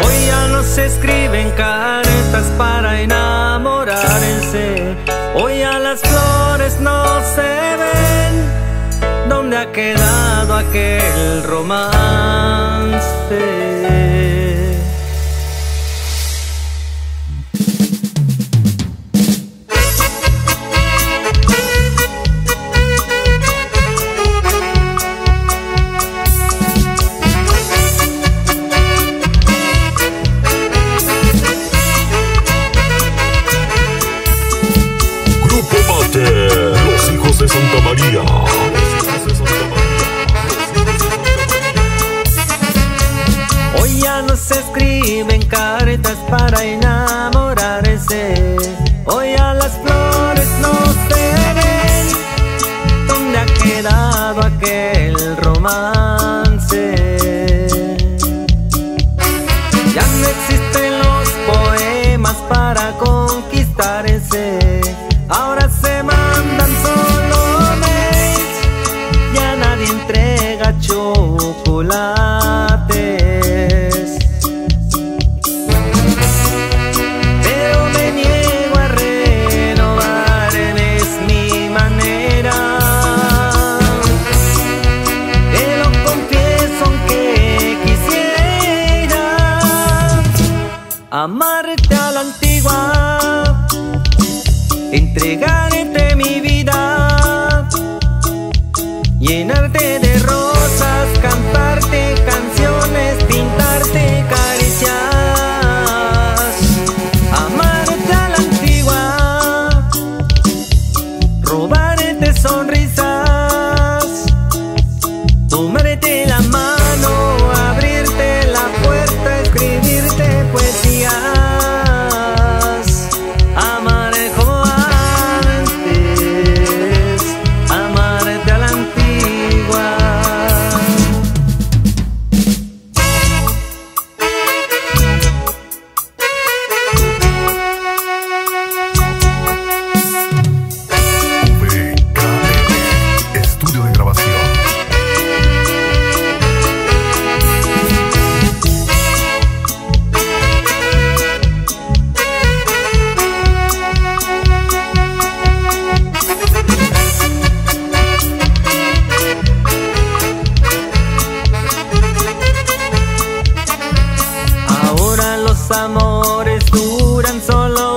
Hoy ya no se escriben cartas para enamorarse. Hoy ya las flores no se ven. ¿Dónde ha quedado aquel romance? Cartas para enamorarse. Hoy a las flores no se ven. ¿Dónde ha quedado aquel romance? Ya no existen los poemas para conquistarse. Ahora se mandan solo mails, ya nadie entrega chocolates. Amarte los amores duran solo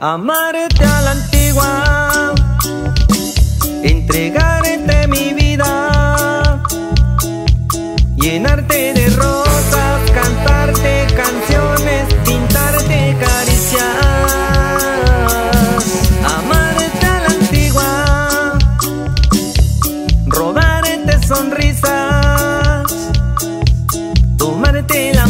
Amarte a la antigua. Entregarte mi vida. Llenarte de rosas Cantarte canciones Pintarte caricias. Amarte a la antigua. Rodarte sonrisas. Tomarte la